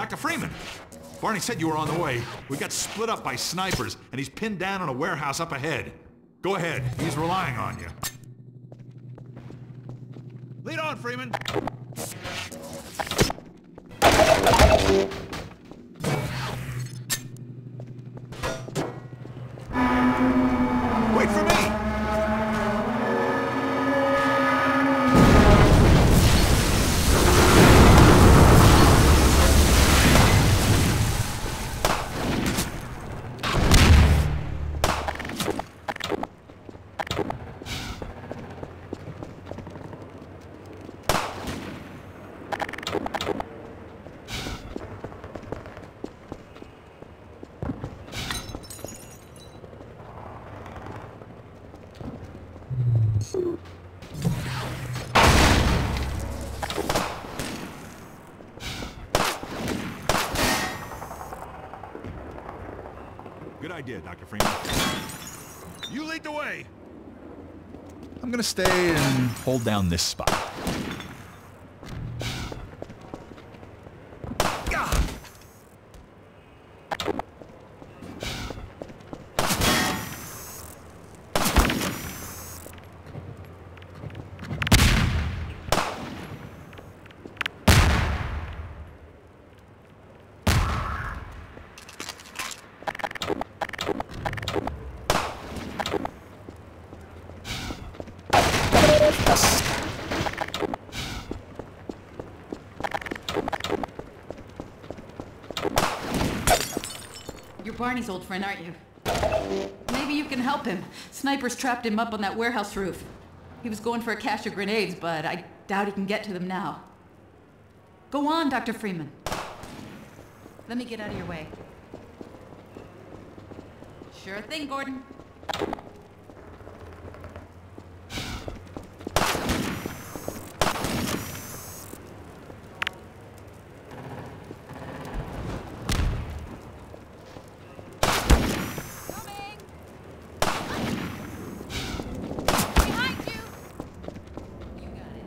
Dr. Freeman! Barney said you were on the way. We got split up by snipers, and he's pinned down in a warehouse up ahead. Go ahead. He's relying on you. Lead on, Freeman! Good idea, Dr. Freeman. You lead the way! I'm gonna stay and hold down this spot. You're Barney's old friend, aren't you? Maybe you can help him. Snipers trapped him up on that warehouse roof. He was going for a cache of grenades, but I doubt he can get to them now. Go on, Dr. Freeman. Let me get out of your way. Sure thing, Gordon. Coming! Behind you! You got it.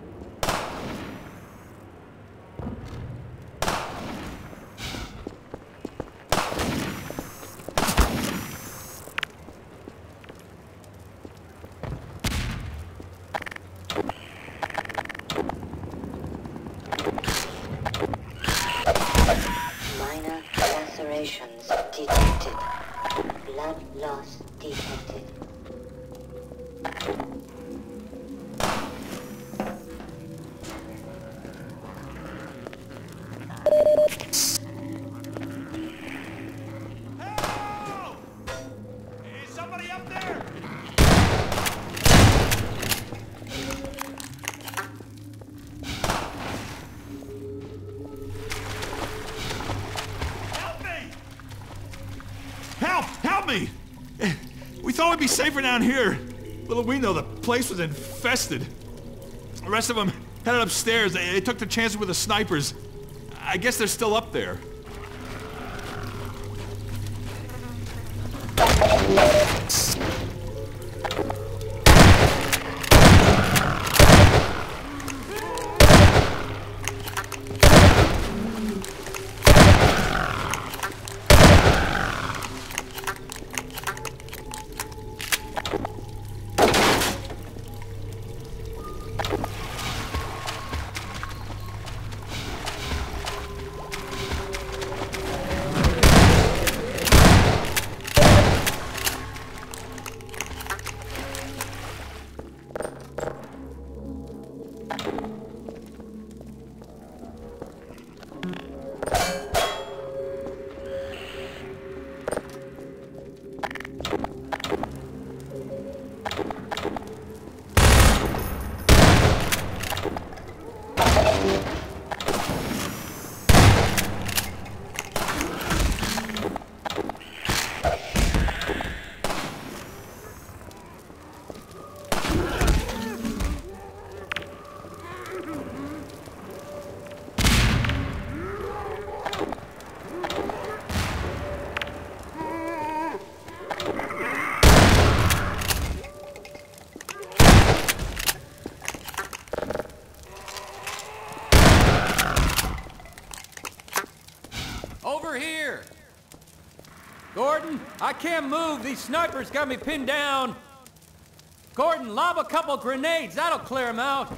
Minor lacerations detected. Blood loss detected. Be safer down here. Little we know the place was infested. The rest of them headed upstairs. They, they took the chances with the snipers. I guess they're still up there. Can't move. These snipers got me pinned down. Gordon, lob a couple grenades. That'll clear them out.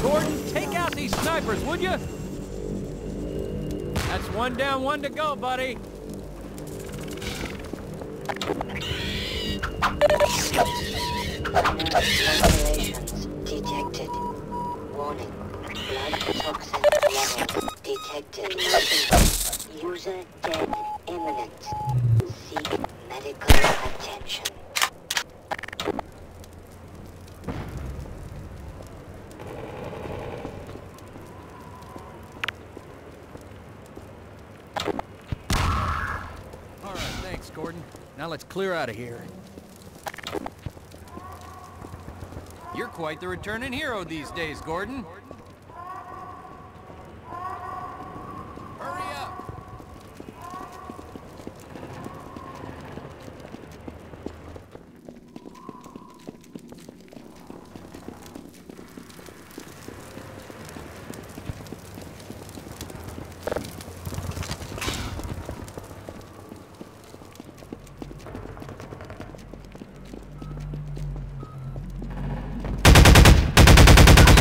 Gordon, take out these snipers, would you? That's one down, one to go, buddy. Lacerations detected. Warning. Blood toxin level detected. User dead imminent. Seek medical attention. All right, thanks, Gordon. Now let's clear out of here. You're quite the returning hero these days, Gordon. Hurry up!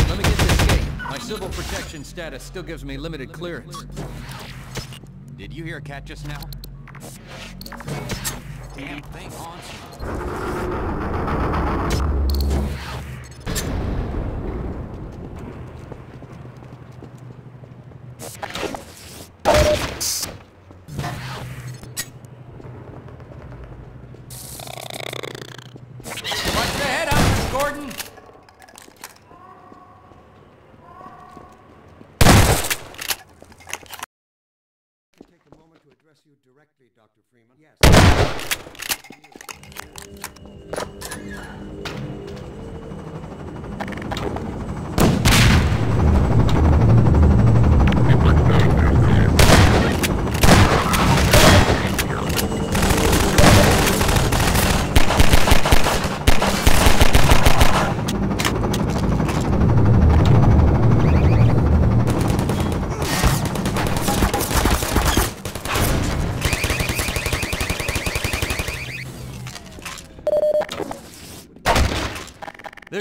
Let me get this gate. Protection status still gives me limited clearance. Did you hear a cat just now? Damn thing haunts me.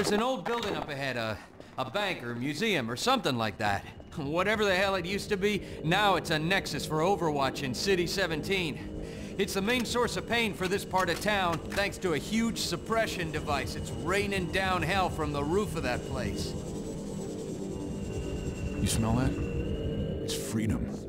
There's an old building up ahead, a, a bank or museum or something like that. Whatever the hell it used to be, now it's a nexus for Overwatch in City 17. It's the main source of pain for this part of town, thanks to a huge suppression device. It's raining down hell from the roof of that place. You smell that? It's freedom.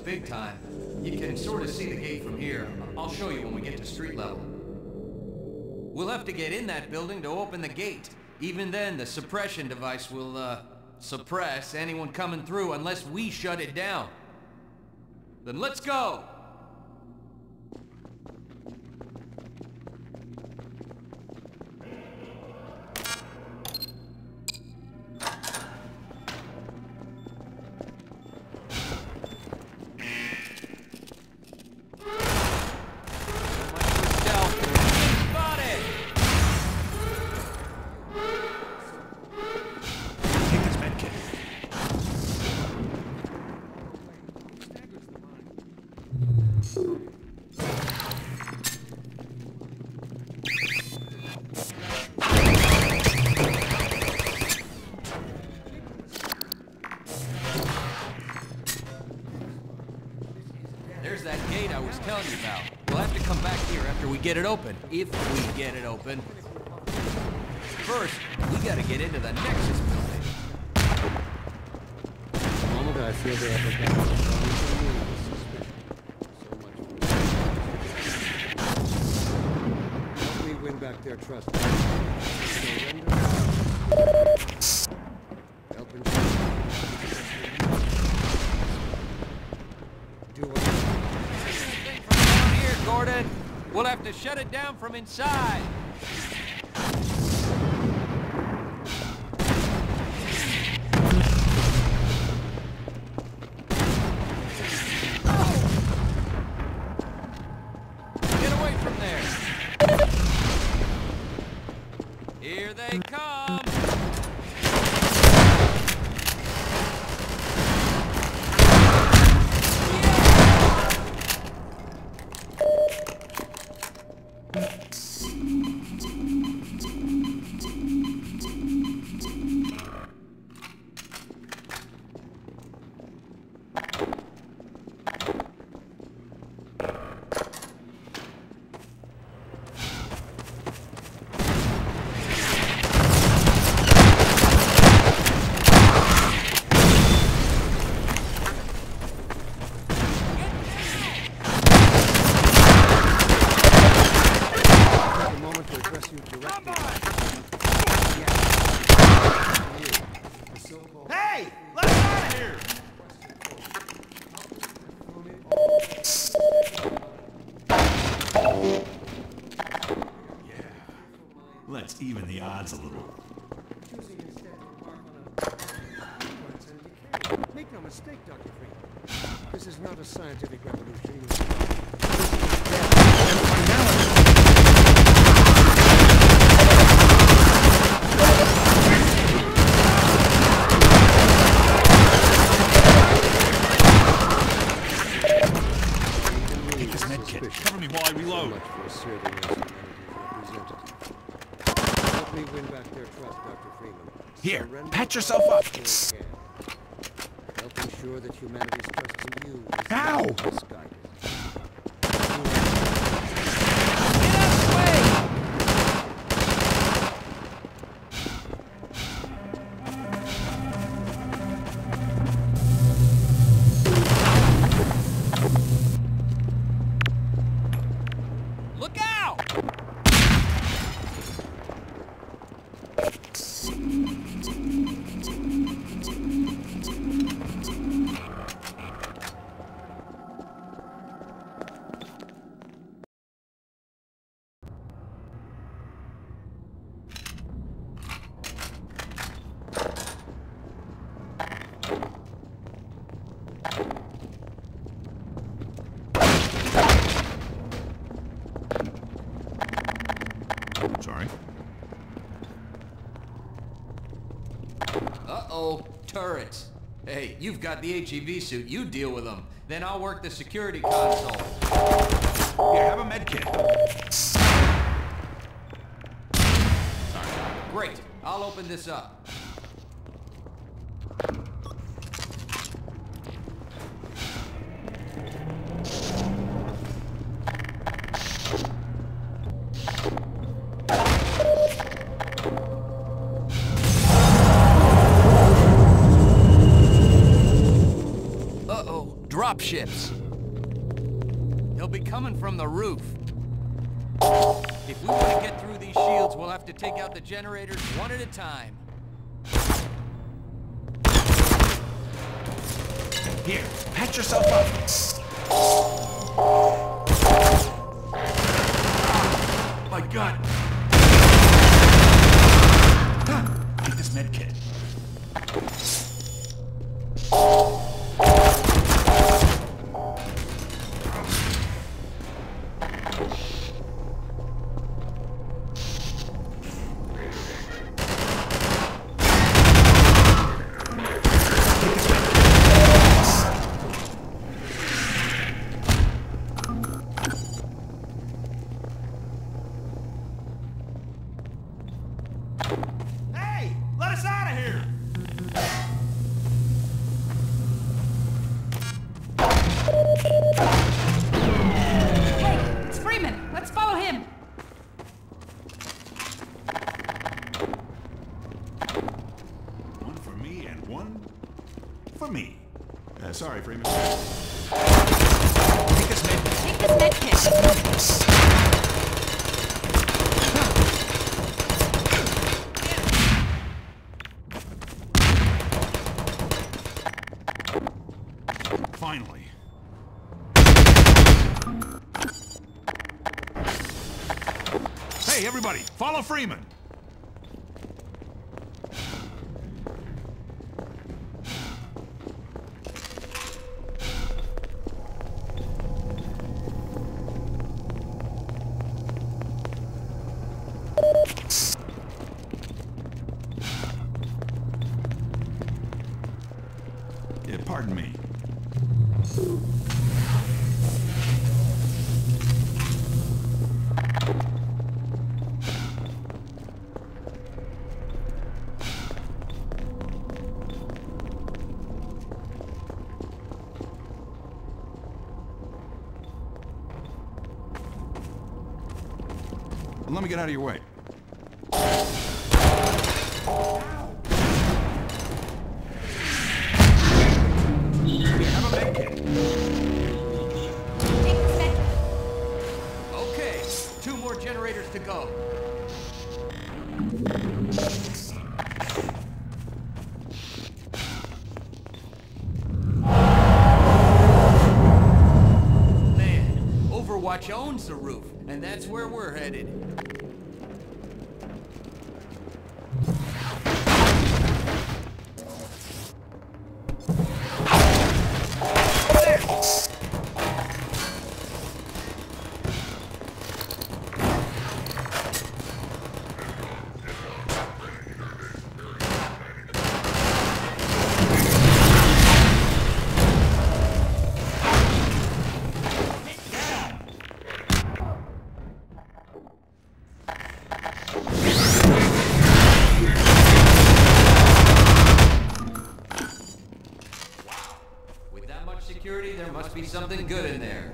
Big time. You can sort of see the gate from here. I'll show you when we get to street level. We'll have to get in that building to open the gate. Even then, the suppression device will, uh, suppress anyone coming through unless we shut it down. Then let's go! get it open. If we get it open. First, we gotta get into the Nexus building. The moment I feel back their trust. We'll have to shut it down from inside. Mistake, Dr. Freeman. This is not a scientific revolution. This is death and. Take this med kit. Cover me while I So reload. much for asserting as humanity's representative. Help me win back their trust, Dr. Freeman. Here, Surrender pat yourself up. All you can. Help ensure that humanity's trust in you is Ow! misguided. Turrets. Hey, you've got the HEV suit. You deal with them. Then I'll work the security console. Here, have a med kit. Great. I'll open this up. Generators one at a time. Here, patch yourself up. My gut. for me. Uh, sorry, Freeman. Take this. Take this. Finally. Hey, everybody, follow Freeman. Let me get out of your way. something good in there.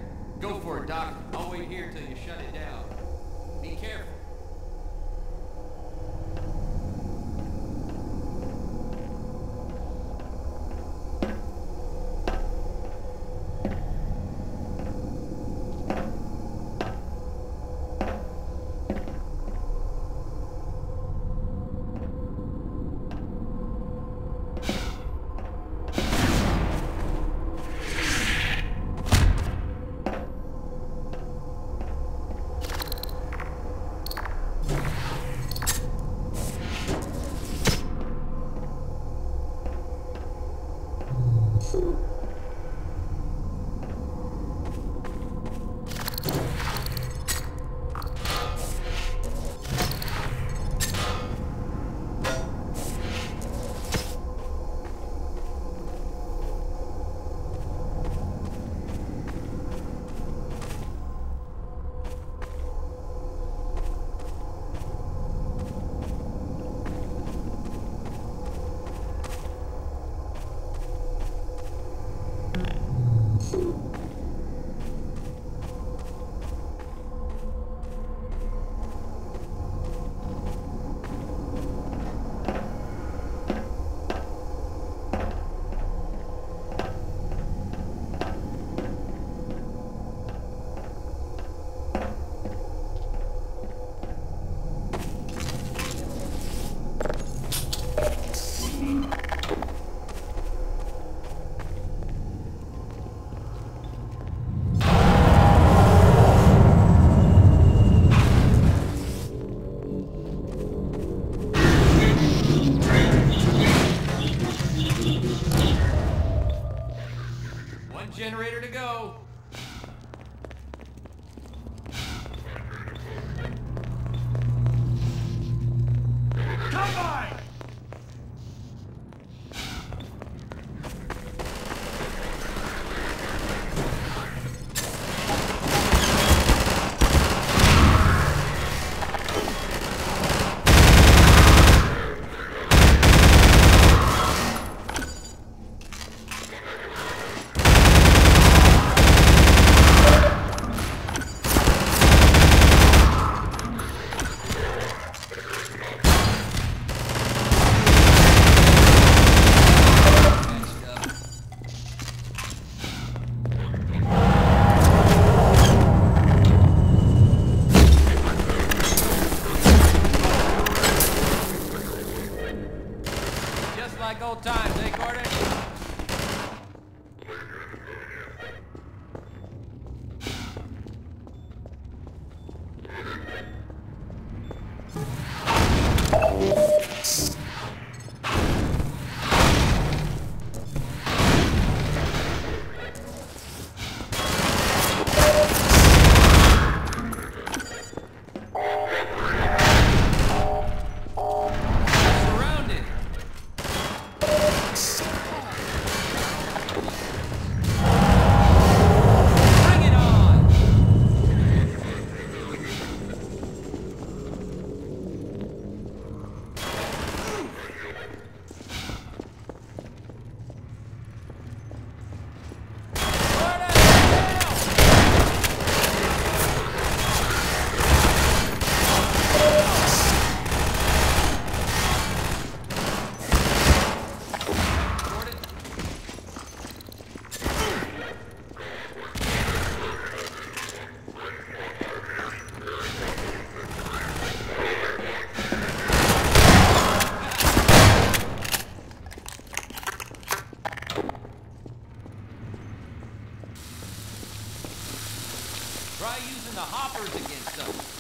Med kit. the hoppers against us.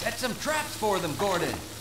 Set some traps for them, Gordon.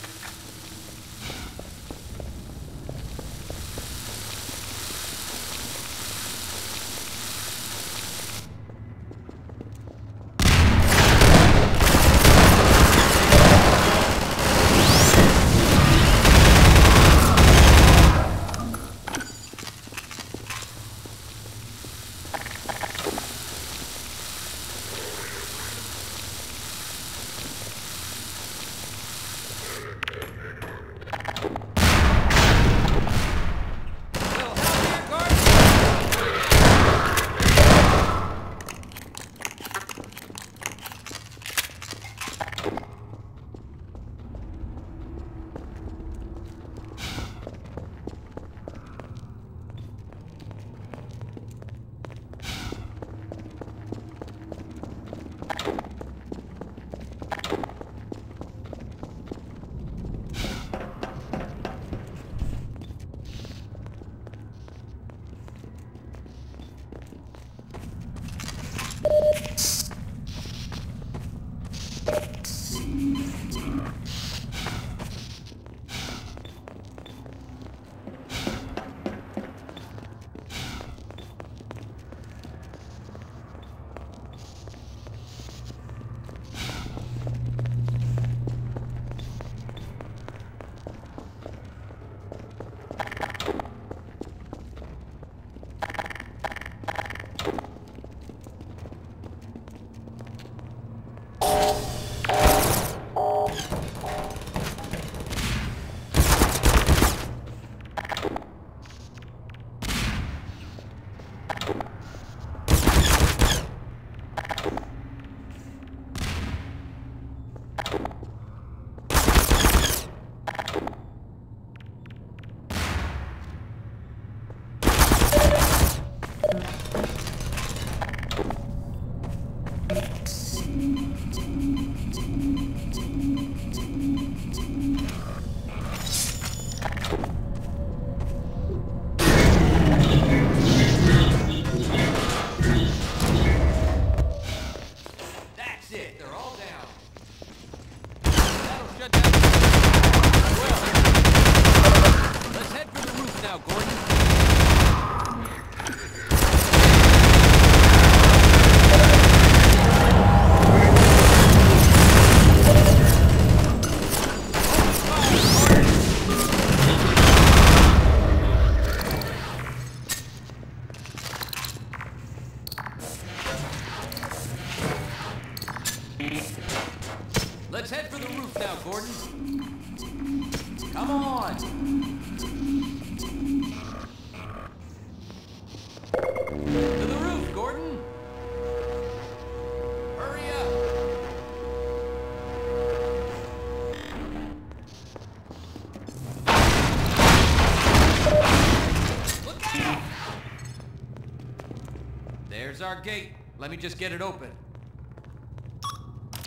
Just get it open.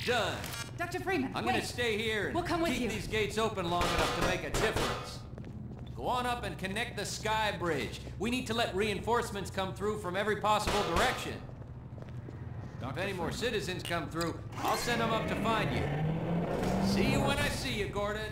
Done. Dr. Freeman, I'm wait. gonna stay here and We'll come with keep you. these gates open long enough to make a difference. Go on up and connect the sky bridge. We need to let reinforcements come through from every possible direction. If any more citizens come through, I'll send them up to find you. See you when I see you, Gordon.